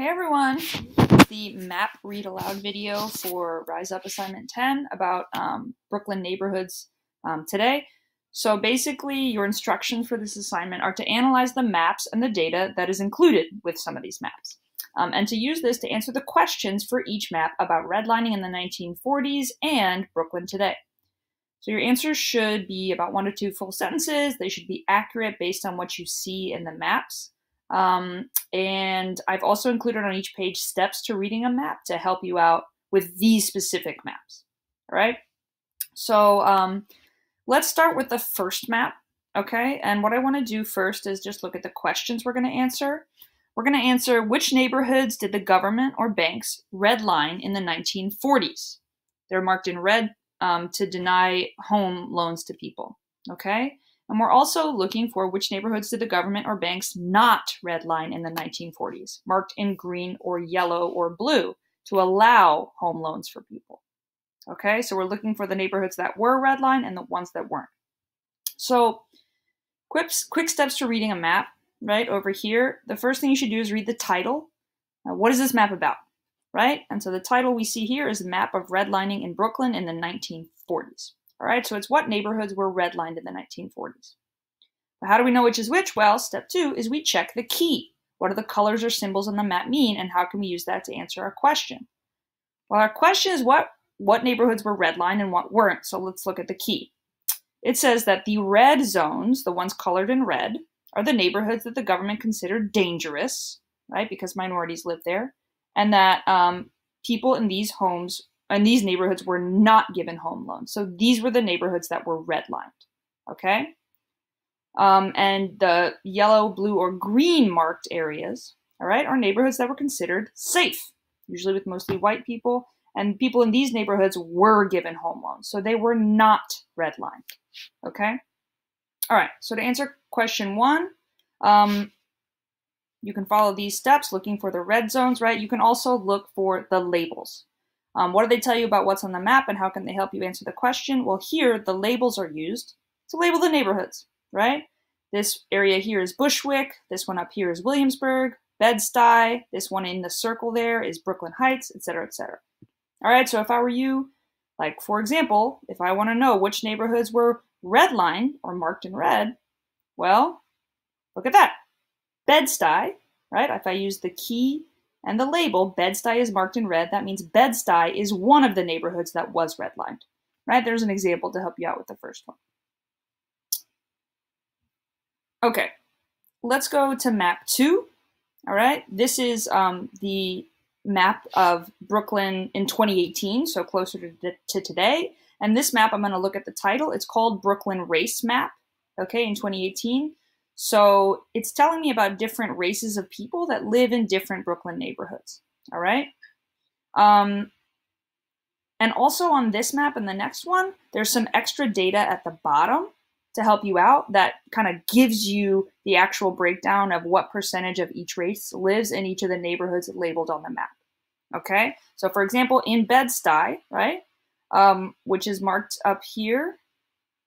Hey everyone! The map read aloud video for Rise Up Assignment 10 about um, Brooklyn neighborhoods um, today. So basically, your instructions for this assignment are to analyze the maps and the data that is included with some of these maps, um, and to use this to answer the questions for each map about redlining in the 1940s and Brooklyn today. So your answers should be about one to two full sentences. They should be accurate based on what you see in the maps. Um, and I've also included on each page steps to reading a map to help you out with these specific maps. All right. So um, let's start with the first map. Okay. And what I want to do first is just look at the questions we're going to answer. We're going to answer which neighborhoods did the government or banks redline in the 1940s? They're marked in red um, to deny home loans to people. Okay. And we're also looking for which neighborhoods did the government or banks not redline in the 1940s, marked in green or yellow or blue to allow home loans for people. Okay, so we're looking for the neighborhoods that were redlined and the ones that weren't. So, quick, quick steps to reading a map, right? Over here, the first thing you should do is read the title. Now, what is this map about, right? And so the title we see here is a map of redlining in Brooklyn in the 1940s. All right, so it's what neighborhoods were redlined in the 1940s. But how do we know which is which? Well, step two is we check the key. What do the colors or symbols on the map mean, and how can we use that to answer our question? Well, our question is what, what neighborhoods were redlined and what weren't, so let's look at the key. It says that the red zones, the ones colored in red, are the neighborhoods that the government considered dangerous, right, because minorities live there, and that um, people in these homes and these neighborhoods were not given home loans. So these were the neighborhoods that were redlined. Okay. Um, and the yellow, blue, or green marked areas, all right, are neighborhoods that were considered safe, usually with mostly white people. And people in these neighborhoods were given home loans. So they were not redlined. Okay. All right. So to answer question one, um, you can follow these steps looking for the red zones, right? You can also look for the labels. Um, what do they tell you about what's on the map and how can they help you answer the question? Well, here the labels are used to label the neighborhoods, right? This area here is Bushwick. This one up here is Williamsburg, Bed-Stuy. This one in the circle there is Brooklyn Heights, etc., etc. All right, so if I were you, like for example, if I want to know which neighborhoods were redlined or marked in red, well, look at that. Bed-Stuy, right? If I use the key and the label Bed-Stuy is marked in red. That means Bed-Stuy is one of the neighborhoods that was redlined. Right? There's an example to help you out with the first one. Okay, let's go to map two. All right, this is um, the map of Brooklyn in 2018, so closer to, to today. And this map, I'm going to look at the title. It's called Brooklyn Race Map, okay, in 2018. So it's telling me about different races of people that live in different Brooklyn neighborhoods. All right. Um, and also on this map and the next one, there's some extra data at the bottom to help you out that kind of gives you the actual breakdown of what percentage of each race lives in each of the neighborhoods labeled on the map. Okay, so for example, in Bed-Stuy, right, um, which is marked up here,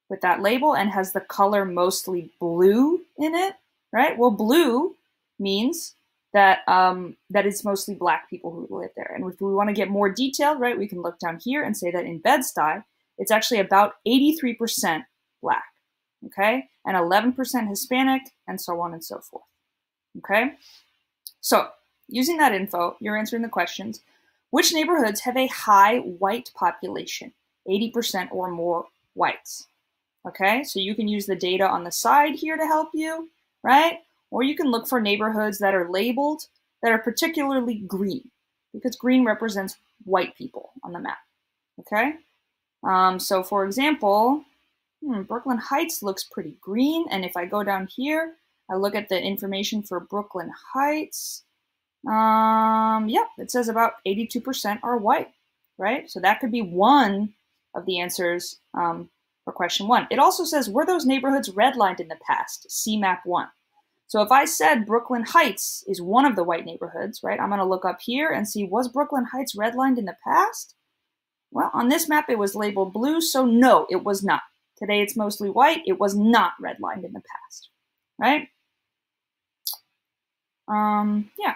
with that label and has the color mostly blue in it, right? Well, blue means that um, that it's mostly black people who live there. And if we want to get more detailed, right, we can look down here and say that in Bed-Stuy, it's actually about 83% black, okay? And 11% Hispanic, and so on and so forth, okay? So using that info, you're answering the questions. Which neighborhoods have a high white population, 80% or more whites? Okay, so you can use the data on the side here to help you, right? Or you can look for neighborhoods that are labeled that are particularly green because green represents white people on the map. Okay, um, so for example, hmm, Brooklyn Heights looks pretty green. And if I go down here, I look at the information for Brooklyn Heights. Um, yeah, it says about 82% are white, right? So that could be one of the answers um, for question one. It also says, were those neighborhoods redlined in the past? See map one. So if I said Brooklyn Heights is one of the white neighborhoods, right, I'm going to look up here and see, was Brooklyn Heights redlined in the past? Well, on this map, it was labeled blue, so no, it was not. Today, it's mostly white. It was not redlined in the past, right? Um, yeah.